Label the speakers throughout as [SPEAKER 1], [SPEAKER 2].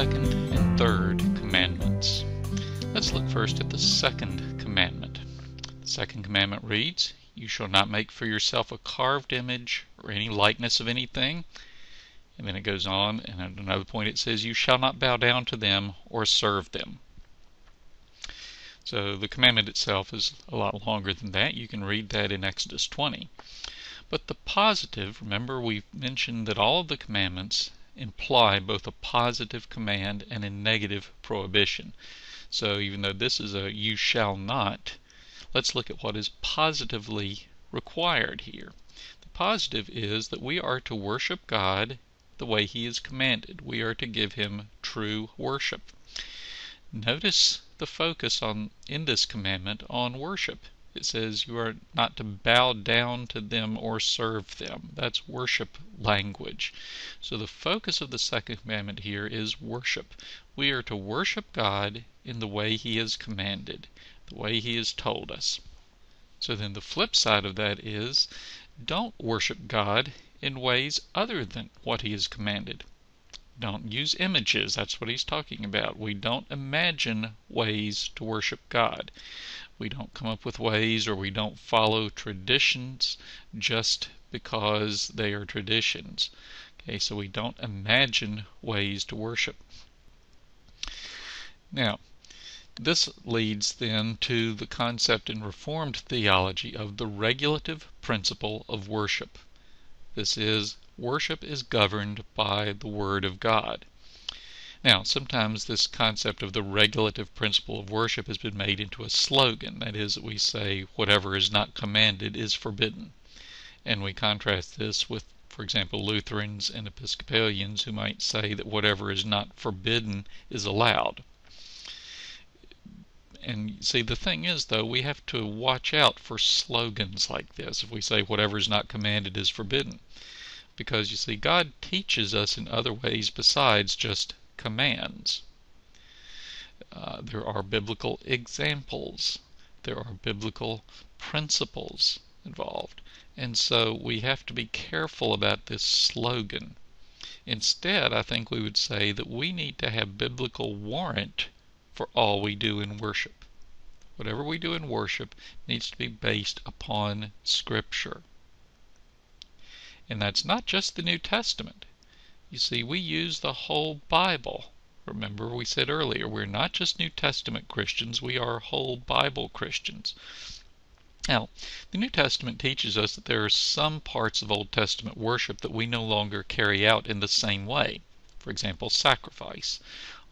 [SPEAKER 1] second and third commandments. Let's look first at the second commandment. The second commandment reads, You shall not make for yourself a carved image or any likeness of anything. And then it goes on, and at another point it says, You shall not bow down to them or serve them. So the commandment itself is a lot longer than that. You can read that in Exodus 20. But the positive, remember we've mentioned that all of the commandments imply both a positive command and a negative prohibition. So even though this is a you shall not, let's look at what is positively required here. The positive is that we are to worship God the way he is commanded. We are to give him true worship. Notice the focus on in this commandment on worship. It says you are not to bow down to them or serve them. That's worship language. So the focus of the second commandment here is worship. We are to worship God in the way He has commanded, the way He has told us. So then the flip side of that is don't worship God in ways other than what He has commanded. Don't use images. That's what he's talking about. We don't imagine ways to worship God. We don't come up with ways or we don't follow traditions just because they are traditions. Okay, so we don't imagine ways to worship. Now, this leads then to the concept in Reformed theology of the regulative principle of worship. This is, worship is governed by the Word of God. Now, sometimes this concept of the regulative principle of worship has been made into a slogan. That is, we say, whatever is not commanded is forbidden. And we contrast this with, for example, Lutherans and Episcopalians who might say that whatever is not forbidden is allowed. And see, the thing is, though, we have to watch out for slogans like this. If we say whatever is not commanded is forbidden. Because, you see, God teaches us in other ways besides just commands. Uh, there are biblical examples. There are biblical principles involved. And so we have to be careful about this slogan. Instead, I think we would say that we need to have biblical warrant for all we do in worship. Whatever we do in worship needs to be based upon Scripture. And that's not just the New Testament. You see, we use the whole Bible. Remember, we said earlier, we're not just New Testament Christians, we are whole Bible Christians. Now, the New Testament teaches us that there are some parts of Old Testament worship that we no longer carry out in the same way. For example, sacrifice.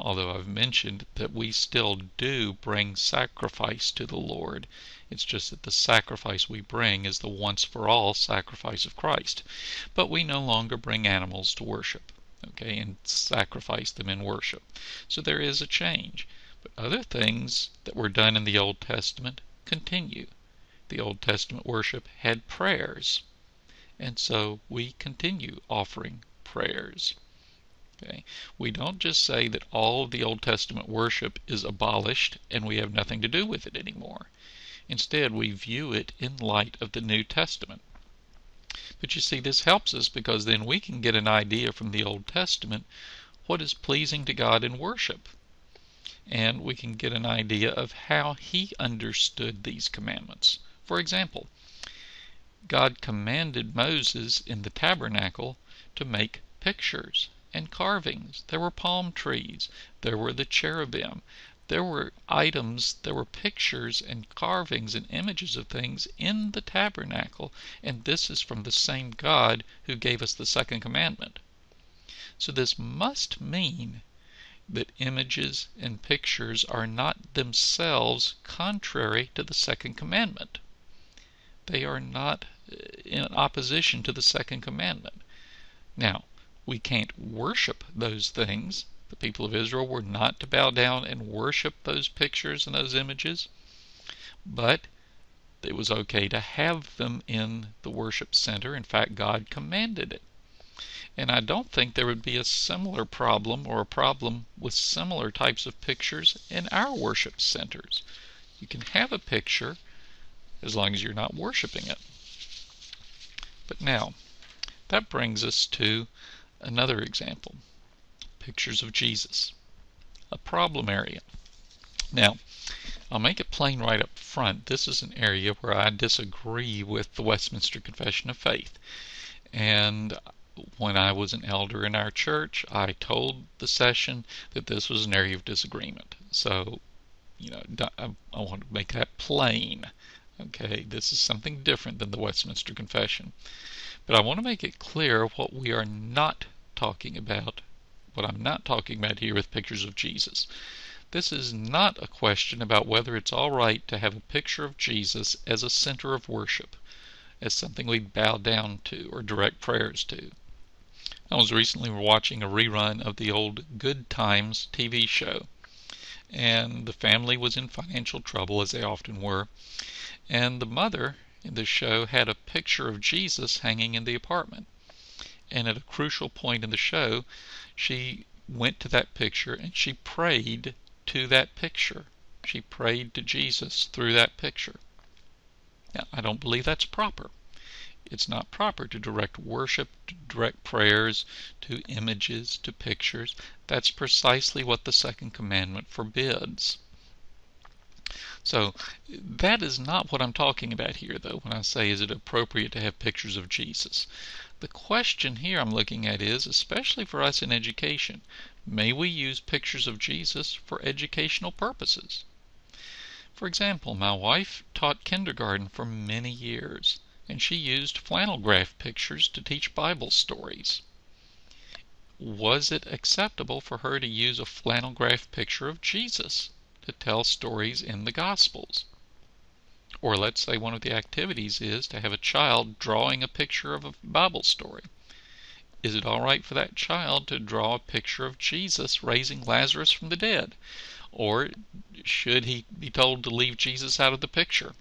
[SPEAKER 1] Although I've mentioned that we still do bring sacrifice to the Lord. It's just that the sacrifice we bring is the once for all sacrifice of Christ. But we no longer bring animals to worship, okay, and sacrifice them in worship. So there is a change. But other things that were done in the Old Testament continue. The Old Testament worship had prayers. And so we continue offering prayers. Okay. We don't just say that all of the Old Testament worship is abolished and we have nothing to do with it anymore. Instead, we view it in light of the New Testament. But you see, this helps us because then we can get an idea from the Old Testament what is pleasing to God in worship. And we can get an idea of how He understood these commandments. For example, God commanded Moses in the tabernacle to make pictures and carvings. There were palm trees. There were the cherubim there were items, there were pictures and carvings and images of things in the tabernacle, and this is from the same God who gave us the second commandment. So this must mean that images and pictures are not themselves contrary to the second commandment. They are not uh, in opposition to the second commandment. Now, we can't worship those things the people of Israel were not to bow down and worship those pictures and those images, but it was okay to have them in the worship center. In fact, God commanded it. And I don't think there would be a similar problem or a problem with similar types of pictures in our worship centers. You can have a picture as long as you're not worshiping it. But now, that brings us to another example pictures of Jesus. a problem area. Now, I'll make it plain right up front. This is an area where I disagree with the Westminster Confession of Faith. And when I was an elder in our church, I told the session that this was an area of disagreement. So, you know, I, I want to make that plain. Okay, this is something different than the Westminster Confession. But I want to make it clear what we are not talking about, what I'm not talking about here with pictures of Jesus. This is not a question about whether it's all right to have a picture of Jesus as a center of worship, as something we bow down to or direct prayers to. I was recently watching a rerun of the old Good Times TV show, and the family was in financial trouble, as they often were, and the mother in the show had a picture of Jesus hanging in the apartment. And at a crucial point in the show, she went to that picture and she prayed to that picture. She prayed to Jesus through that picture. Now, I don't believe that's proper. It's not proper to direct worship, to direct prayers to images, to pictures. That's precisely what the second commandment forbids. So that is not what I'm talking about here, though, when I say is it appropriate to have pictures of Jesus. The question here I'm looking at is, especially for us in education, may we use pictures of Jesus for educational purposes? For example, my wife taught kindergarten for many years, and she used flannel graph pictures to teach Bible stories. Was it acceptable for her to use a flannel graph picture of Jesus? to tell stories in the Gospels. Or let's say one of the activities is to have a child drawing a picture of a Bible story. Is it all right for that child to draw a picture of Jesus raising Lazarus from the dead? Or should he be told to leave Jesus out of the picture?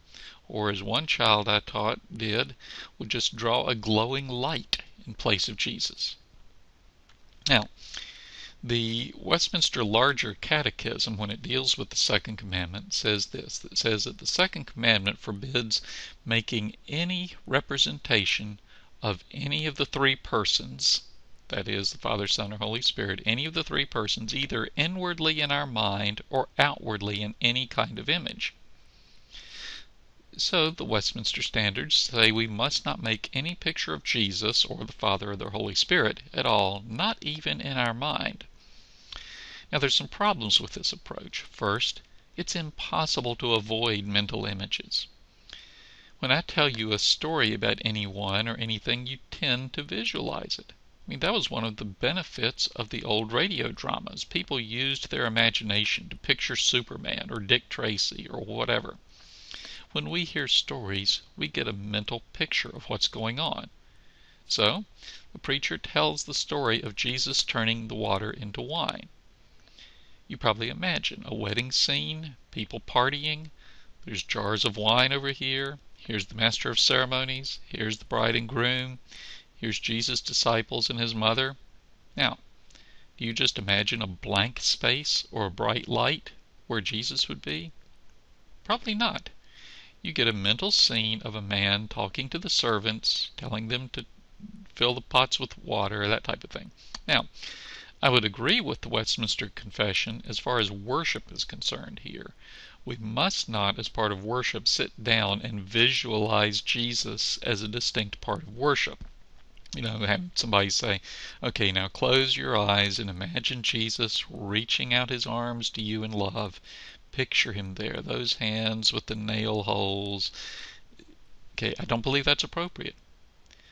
[SPEAKER 1] Or as one child I taught did, would just draw a glowing light in place of Jesus. Now, the Westminster Larger Catechism, when it deals with the second commandment, says this. It says that the second commandment forbids making any representation of any of the three persons, that is, the Father, Son, or Holy Spirit, any of the three persons, either inwardly in our mind or outwardly in any kind of image. So the Westminster Standards say we must not make any picture of Jesus or the Father or the Holy Spirit at all, not even in our mind. Now there's some problems with this approach. First, it's impossible to avoid mental images. When I tell you a story about anyone or anything, you tend to visualize it. I mean, that was one of the benefits of the old radio dramas. People used their imagination to picture Superman or Dick Tracy or whatever. When we hear stories, we get a mental picture of what's going on. So, the preacher tells the story of Jesus turning the water into wine. You probably imagine a wedding scene, people partying, there's jars of wine over here, here's the master of ceremonies, here's the bride and groom, here's Jesus' disciples and his mother. Now, do you just imagine a blank space or a bright light where Jesus would be? Probably not you get a mental scene of a man talking to the servants, telling them to fill the pots with water, that type of thing. Now, I would agree with the Westminster Confession as far as worship is concerned here. We must not, as part of worship, sit down and visualize Jesus as a distinct part of worship. You know, have somebody say, okay, now close your eyes and imagine Jesus reaching out his arms to you in love, Picture him there, those hands with the nail holes. Okay, I don't believe that's appropriate.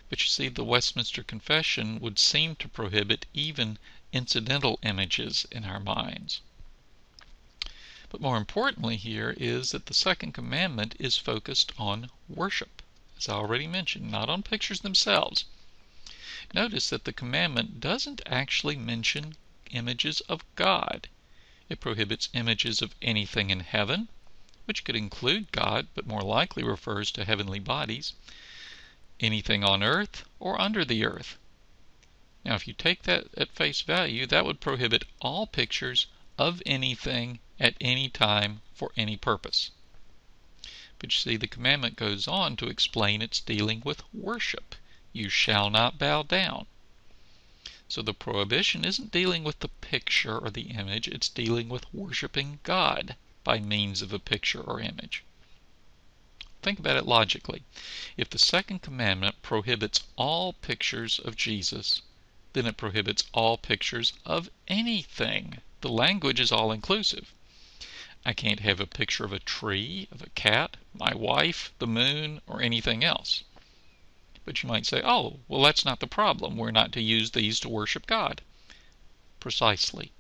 [SPEAKER 1] But you see, the Westminster Confession would seem to prohibit even incidental images in our minds. But more importantly here is that the second commandment is focused on worship, as I already mentioned, not on pictures themselves. Notice that the commandment doesn't actually mention images of God. It prohibits images of anything in heaven, which could include God, but more likely refers to heavenly bodies, anything on earth or under the earth. Now, if you take that at face value, that would prohibit all pictures of anything at any time for any purpose. But you see, the commandment goes on to explain it's dealing with worship. You shall not bow down. So the prohibition isn't dealing with the picture or the image, it's dealing with worshiping God by means of a picture or image. Think about it logically. If the second commandment prohibits all pictures of Jesus, then it prohibits all pictures of anything. The language is all inclusive. I can't have a picture of a tree, of a cat, my wife, the moon, or anything else. But you might say, oh, well, that's not the problem. We're not to use these to worship God. Precisely.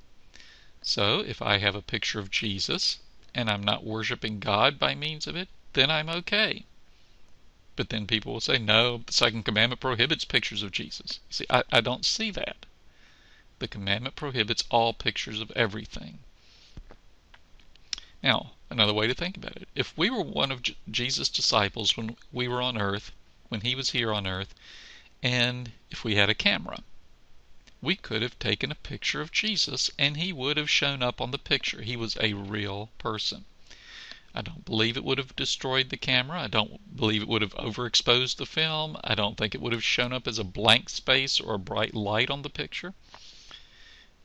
[SPEAKER 1] So if I have a picture of Jesus and I'm not worshiping God by means of it, then I'm okay. But then people will say, no, the second commandment prohibits pictures of Jesus. See, I, I don't see that. The commandment prohibits all pictures of everything. Now, another way to think about it. If we were one of Jesus' disciples when we were on earth, when he was here on earth, and if we had a camera, we could have taken a picture of Jesus and he would have shown up on the picture. He was a real person. I don't believe it would have destroyed the camera. I don't believe it would have overexposed the film. I don't think it would have shown up as a blank space or a bright light on the picture.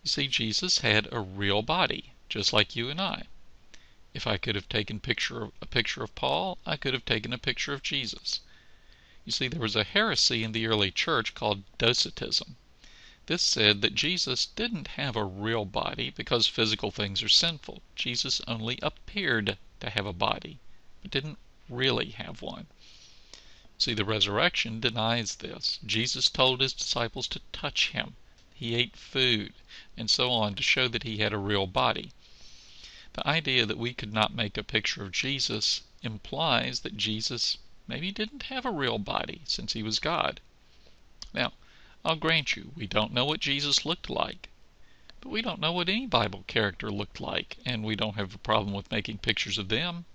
[SPEAKER 1] You see, Jesus had a real body, just like you and I. If I could have taken picture of, a picture of Paul, I could have taken a picture of Jesus. You see, there was a heresy in the early church called Docetism. This said that Jesus didn't have a real body because physical things are sinful. Jesus only appeared to have a body, but didn't really have one. See, the resurrection denies this. Jesus told his disciples to touch him. He ate food, and so on, to show that he had a real body. The idea that we could not make a picture of Jesus implies that Jesus maybe he didn't have a real body since he was God. Now, I'll grant you, we don't know what Jesus looked like. But we don't know what any Bible character looked like, and we don't have a problem with making pictures of them.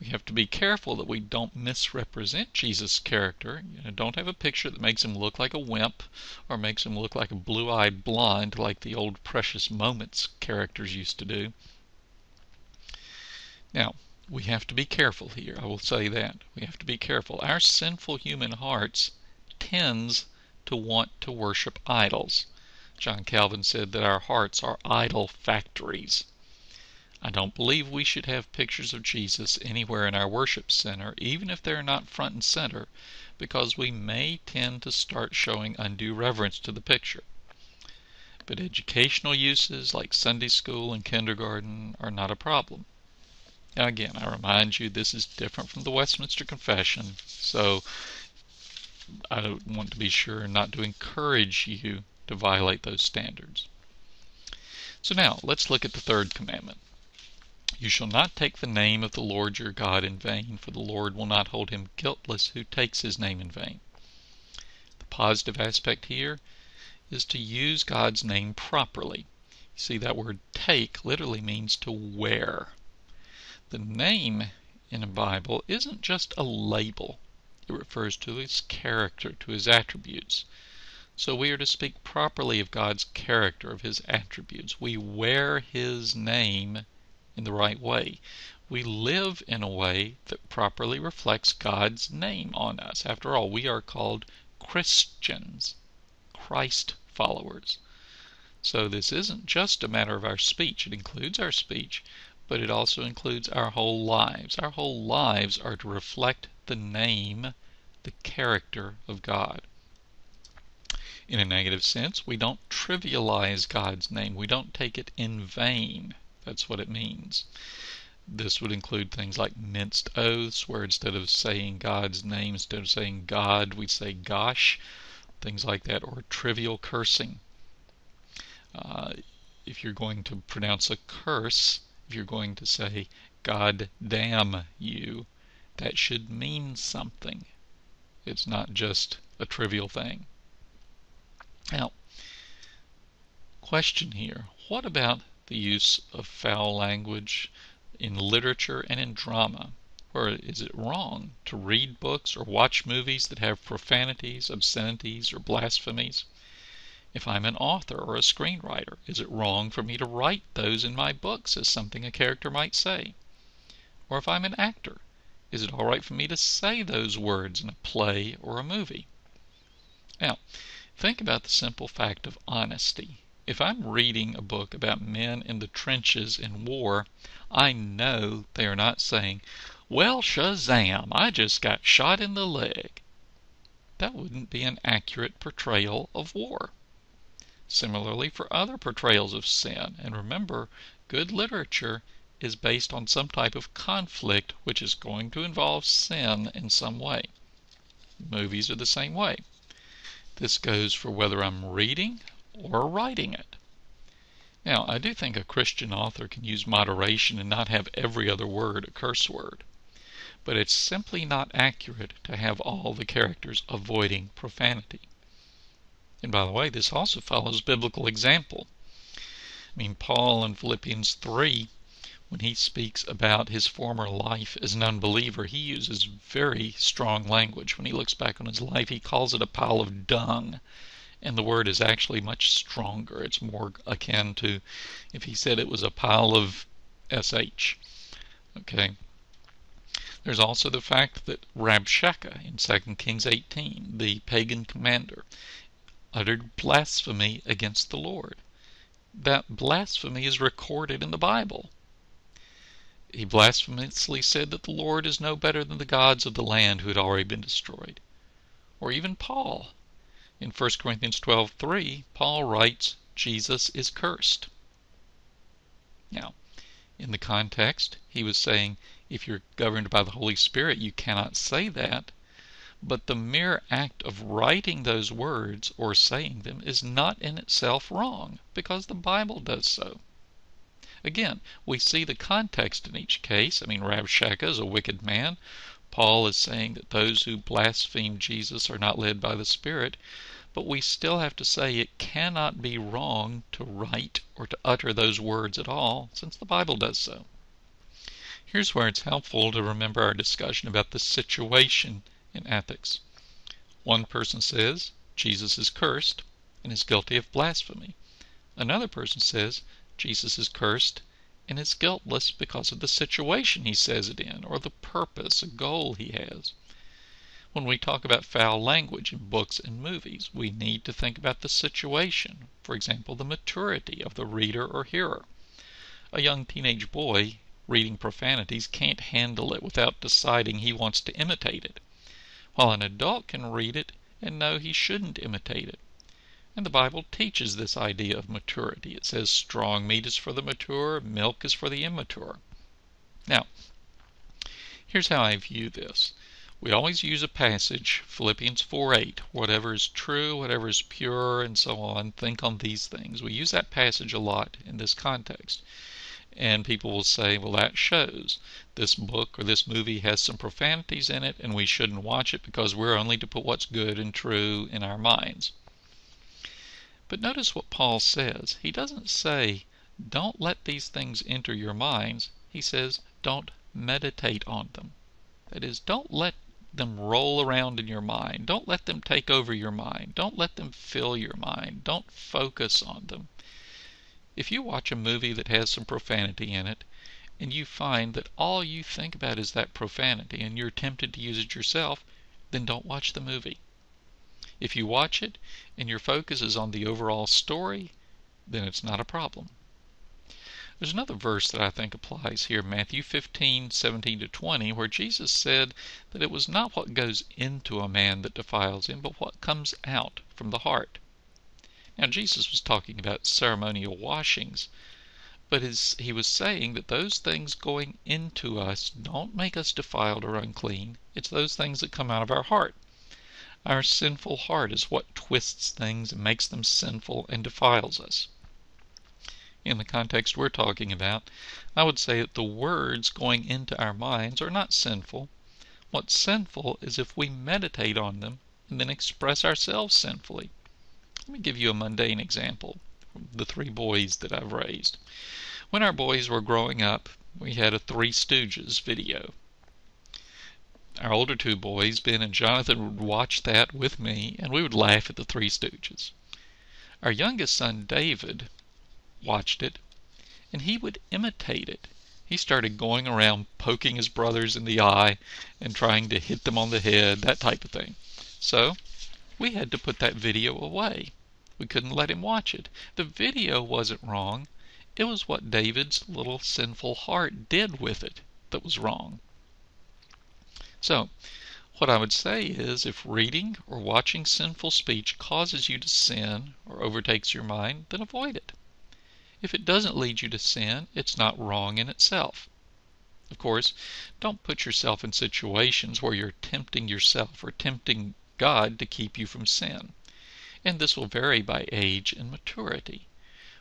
[SPEAKER 1] We have to be careful that we don't misrepresent Jesus' character. You know, don't have a picture that makes him look like a wimp or makes him look like a blue-eyed blonde like the old Precious Moments characters used to do. Now, we have to be careful here. I will say that. We have to be careful. Our sinful human hearts tends to want to worship idols. John Calvin said that our hearts are idol factories. I don't believe we should have pictures of Jesus anywhere in our worship center, even if they're not front and center, because we may tend to start showing undue reverence to the picture. But educational uses like Sunday school and kindergarten are not a problem. Again, I remind you this is different from the Westminster Confession, so I want to be sure not to encourage you to violate those standards. So now, let's look at the third commandment. You shall not take the name of the Lord your God in vain, for the Lord will not hold him guiltless who takes his name in vain. The positive aspect here is to use God's name properly. See, that word take literally means to wear. The name in a Bible isn't just a label. It refers to his character, to his attributes. So we are to speak properly of God's character, of His attributes. We wear His name in the right way. We live in a way that properly reflects God's name on us. After all, we are called Christians, Christ followers. So this isn't just a matter of our speech. It includes our speech, but it also includes our whole lives. Our whole lives are to reflect the name, the character of God. In a negative sense, we don't trivialize God's name. We don't take it in vain. That's what it means. This would include things like minced oaths, where instead of saying God's name, instead of saying God, we say gosh, things like that, or trivial cursing. Uh, if you're going to pronounce a curse, you're going to say God damn you, that should mean something. It's not just a trivial thing. Now, question here. What about the use of foul language in literature and in drama? Or is it wrong to read books or watch movies that have profanities, obscenities, or blasphemies? If I'm an author or a screenwriter, is it wrong for me to write those in my books as something a character might say? Or if I'm an actor, is it all right for me to say those words in a play or a movie? Now, Think about the simple fact of honesty. If I'm reading a book about men in the trenches in war, I know they are not saying, Well, Shazam, I just got shot in the leg. That wouldn't be an accurate portrayal of war. Similarly for other portrayals of sin. And remember, good literature is based on some type of conflict which is going to involve sin in some way. Movies are the same way. This goes for whether I'm reading or writing it. Now, I do think a Christian author can use moderation and not have every other word a curse word. But it's simply not accurate to have all the characters avoiding profanity. And by the way, this also follows biblical example. I mean, Paul in Philippians 3 when he speaks about his former life as an unbeliever, he uses very strong language. When he looks back on his life, he calls it a pile of dung. And the word is actually much stronger. It's more akin to if he said it was a pile of SH. Okay. There's also the fact that Rabshakeh in 2 Kings 18, the pagan commander, uttered blasphemy against the Lord. That blasphemy is recorded in the Bible. He blasphemously said that the Lord is no better than the gods of the land who had already been destroyed. Or even Paul. In 1 Corinthians 12:3, Paul writes, Jesus is cursed. Now, in the context, he was saying, if you're governed by the Holy Spirit, you cannot say that. But the mere act of writing those words or saying them is not in itself wrong, because the Bible does so. Again, we see the context in each case. I mean, Rabshakeh is a wicked man. Paul is saying that those who blaspheme Jesus are not led by the Spirit. But we still have to say it cannot be wrong to write or to utter those words at all, since the Bible does so. Here's where it's helpful to remember our discussion about the situation in ethics. One person says Jesus is cursed and is guilty of blasphemy. Another person says Jesus is cursed and is guiltless because of the situation he says it in or the purpose, a goal he has. When we talk about foul language in books and movies, we need to think about the situation, for example, the maturity of the reader or hearer. A young teenage boy reading profanities can't handle it without deciding he wants to imitate it, while an adult can read it and know he shouldn't imitate it. And the Bible teaches this idea of maturity. It says strong meat is for the mature, milk is for the immature. Now, here's how I view this. We always use a passage, Philippians 4:8, whatever is true, whatever is pure, and so on, think on these things. We use that passage a lot in this context. And people will say, well, that shows this book or this movie has some profanities in it, and we shouldn't watch it because we're only to put what's good and true in our minds. But notice what Paul says. He doesn't say, don't let these things enter your minds. He says, don't meditate on them. That is, don't let them roll around in your mind. Don't let them take over your mind. Don't let them fill your mind. Don't focus on them. If you watch a movie that has some profanity in it, and you find that all you think about is that profanity and you're tempted to use it yourself, then don't watch the movie. If you watch it and your focus is on the overall story, then it's not a problem. There's another verse that I think applies here, Matthew 15, 17 to 20, where Jesus said that it was not what goes into a man that defiles him, but what comes out from the heart. Now, Jesus was talking about ceremonial washings, but his, he was saying that those things going into us don't make us defiled or unclean. It's those things that come out of our heart. Our sinful heart is what twists things and makes them sinful and defiles us. In the context we're talking about, I would say that the words going into our minds are not sinful. What's sinful is if we meditate on them and then express ourselves sinfully. Let me give you a mundane example the three boys that I've raised. When our boys were growing up, we had a Three Stooges video. Our older two boys, Ben and Jonathan, would watch that with me, and we would laugh at the Three Stooges. Our youngest son, David, watched it, and he would imitate it. He started going around poking his brothers in the eye and trying to hit them on the head, that type of thing. So we had to put that video away. We couldn't let him watch it. The video wasn't wrong. It was what David's little sinful heart did with it that was wrong. So, what I would say is if reading or watching sinful speech causes you to sin or overtakes your mind, then avoid it. If it doesn't lead you to sin, it's not wrong in itself. Of course, don't put yourself in situations where you're tempting yourself or tempting God to keep you from sin. And this will vary by age and maturity.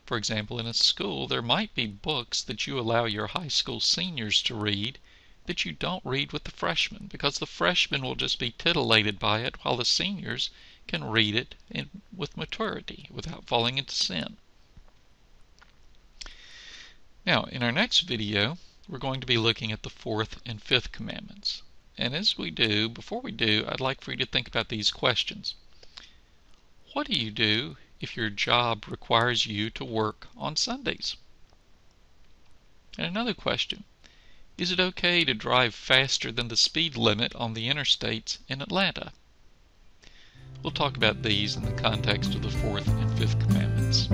[SPEAKER 1] For example, in a school, there might be books that you allow your high school seniors to read that you don't read with the freshmen because the freshmen will just be titillated by it while the seniors can read it in, with maturity without falling into sin. Now, in our next video, we're going to be looking at the fourth and fifth commandments. And as we do, before we do, I'd like for you to think about these questions. What do you do if your job requires you to work on Sundays? And another question is it okay to drive faster than the speed limit on the interstates in Atlanta? We'll talk about these in the context of the fourth and fifth commandments.